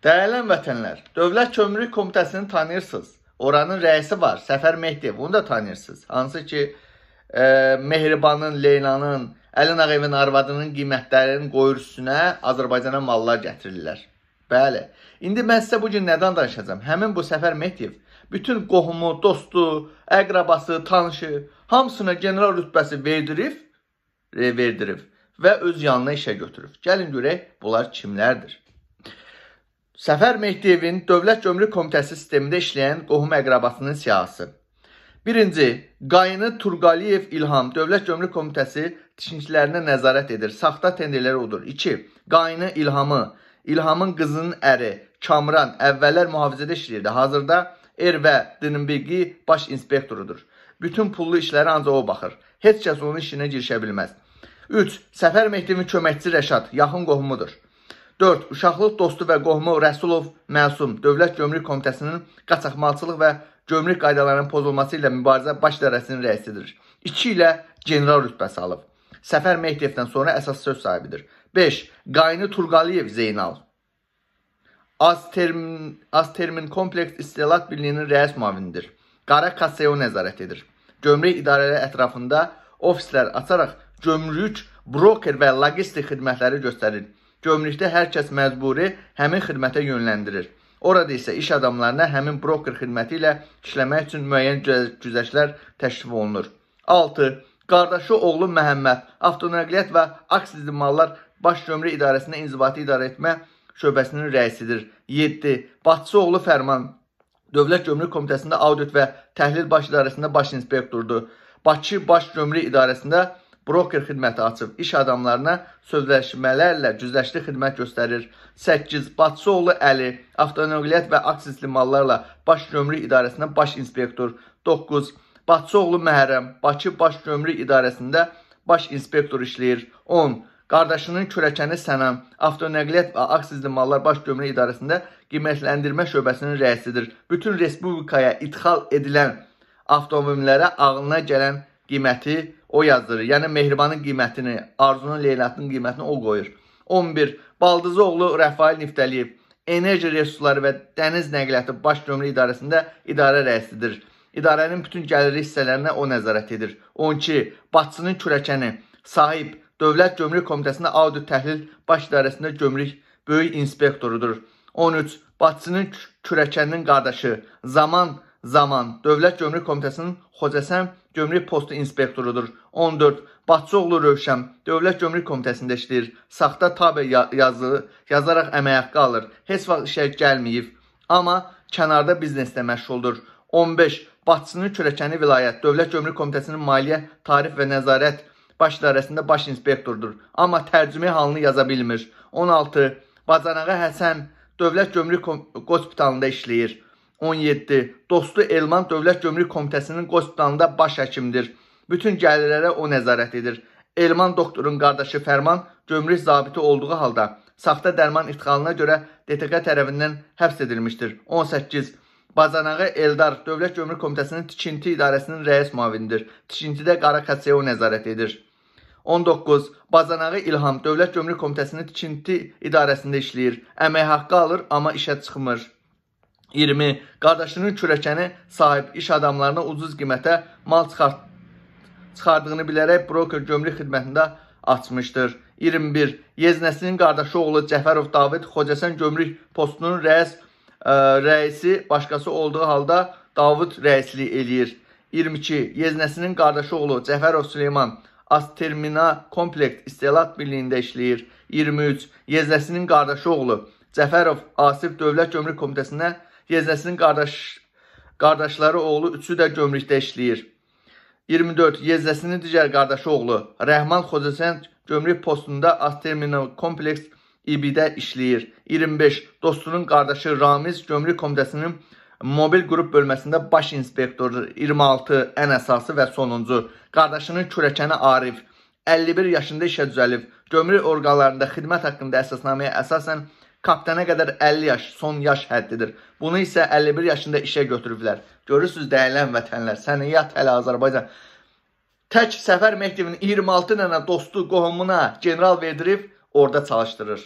Dəyərli vətənlər, Dövlət Kömürlük Komitəsini tanıyırsınız. Oranın rəisi var, Səfər Mehdiyev, onu da tanıyırsınız. Hansı ki, e, Mehribanın, Leylanın, Əli Nağıyevin arvadının qiymətlərinin qoyur üstünə Azərbaycana mallar gətirirlər. Bəli. İndi mən sizə bu gün nədən danışacağam? Həmin bu Səfər Mehdiyev bütün qohumu, dostu, əqrabası, tanışı hamısına general rütbəsi verdirib, e, verdirib və öz yanına işə götürüb. Gəlin görək bunlar kimlərdir? Səfər Mehdiyevin Dövlət Gömrük Komitəsi sistemində işləyən qohum əqrabasının siyahısı. Birinci, Qayını Turqaliyev İlham Dövlət Gömrük Komitəsi tikintilərinə nəzarət edir. Saxta tenderlər odur. 2. Qayını İlhamı İlhamın qızının əri Kamran əvvəllər mühafizədə işləyirdi. Hazırda Er və Dınbegi baş inspektorudur. Bütün pullu işlərə ancaq o baxır. Heç kəs onun işinə girişə bilməz. 3. Səfər Mehdiyevin köməkçisi Rəşad yaxın qohumudur. 4. Uşaqlıq dostu və qohumu Rəsulov Məsum Dövlət Gömrük Komitəsinin qaçaqmalçılıq və gömrük qaydalarının pozulması ilə mübarizə baş idarəsinin rəisidir. 2 ilə general rütbəsi alıb. Səfər Mehdiyevdən sonra əsas söz sahibidir. 5. Qayını Turqaliyev Zeynal Aztermin, Aztermin Kompleks İstehlak Birliyinin rəis müavinidir. Qara kassaya nəzarət edir. Gömrük idarələri ətrafında ofislər açaraq gömrük, broker və logistik xidmətləri göstərir. Gömrükdə hər kəs məcburi həmin xidmətə yönləndirir. Orada isə iş adamlarına həmin broker xidməti ilə işləmək üçün müəyyən güzəştlər təklif olunur. 6. Qardaşı oğlu Məhəmməd Avtonəqliyyat və Aksiz Mallar Baş Gömrük İdarəsində inzibati idarə etmə şöbəsinin rəisidir. 7. Batçı oğlu Fərman Dövlət Gömrük Komitəsində audit və təhlil baş idarəsində baş inspektordur. Bakı Baş Gömrük İdarəsində broker xidməti açıb iş adamlarına sözləşmələrlə cüzləşli xidmət göstərir. 8. Batçıoğlu Əli avtonoqliyyat və aksisli mallarla Baş Gömrük İdarəsində baş inspektor. 9. Batçıoğlu Məhərrəm Bakı Baş Gömrük İdarəsində baş inspektor işləyir. 10. Qardaşının kürəkəni Sənam avtonəqliyyat və aksisli mallar baş gömrük idarəsində qiymətləndirmə şöbəsinin rəisidir. Bütün respublikaya idxal edilən avtomobillərə ağlına gələn qiyməti o yazdırır. Yəni Mehribanın qiymətini, Arzunun Leylatının qiymətini o qoyur. 11. Baldızı oğlu Rəfail Niftəliyev Enerji Resursları və Dəniz Nəqliyyatı Baş Gömrük İdarəsində idarə rəisidir. İdarənin bütün gəliri hissələrinə o nəzarət edir. 12. Batçının kürəkəni sahib Dövlət Gömrük Komitəsində audit təhlil baş idarəsində gömrük böyük inspektorudur. 13. Batçının kürəkəninin qardaşı Zaman Zaman Dövlət Gömrük Komitəsinin Xocəsən Gömrük Postu inspektorudur. 14. Batçıoğlu Rövşən Dövlət Gömrük Komitəsində işləyir. Saxta tabe yazı yazaraq əmək haqqı alır. Heç vaxt işə gəlməyib, amma kənarda bizneslə məşğuldur. 15. Batçının Kürəkəni vilayət Dövlət Gömrük Komitəsinin Maliyyə, Tarif və Nəzarət baş idarəsində baş inspektordur, amma tərcümə halını yaza bilmir. 16. Bacanağa Həsən Dövlət Gömrük Hospitalında işləyir. 17. Dostu Elman Dövlət Gömrük Komitəsinin qospitalında baş həkimdir. Bütün gəlirlərə o nəzarət edir. Elman doktorun qardaşı Fərman gömrük zabiti olduğu halda saxta dərman ixtihalına görə DTQ tərəfindən həbs edilmişdir. 18. Bazanağı Eldar Dövlət Gömrük Komitəsinin tikinti idarəsinin rəis müavinidir. Tikintidə qara kassaya o nəzarət edir. 19. Bazanağı İlham Dövlət Gömrük Komitəsinin tikinti idarəsində işləyir. Əmək haqqı alır, amma işə çıxmır. 20. Qardaşının kürəkəni sahib iş adamlarına ucuz qiymətə mal çıxart çıxardığını bilərək broker gömrük xidmətində açmışdır. 21. Yeznəsinin qardaşı oğlu Cəfərov David Xocəsən gömrük postunun rəis ə, e, rəisi başqası olduğu halda Davud rəislik eləyir. 22. Yeznəsinin qardaşı oğlu Cəfərov Süleyman Astermina Komplekt İstehlak Birliyində işləyir. 23. Yeznəsinin qardaşı oğlu Cəfərov Asif Dövlət Gömrük Komitəsində Yeznəsinin qardaş, qardaşları oğlu üçü də gömrükdə işləyir. 24. Yeznəsinin digər qardaşı oğlu Rəhman Xocəsənd gömrük postunda Azterminal Kompleks İB-də işləyir. 25. Dostunun qardaşı Ramiz gömrük komitəsinin mobil qrup bölməsində baş inspektordur. 26. Ən əsası və sonuncu. Qardaşının kürəkəni Arif 51 yaşında işə düzəlib. Gömrük orqanlarında xidmət haqqında əsasnaməyə əsasən Kapitana qədər 50 yaş son yaş həddidir. Bunu isə 51 yaşında işə götürüblər. Görürsünüz dəyərli vətənlər, səniyyət hələ Azərbaycan. Tək Səfər Mehdivin 26 dənə dostu, qohumuna general verdirib orada çalışdırır.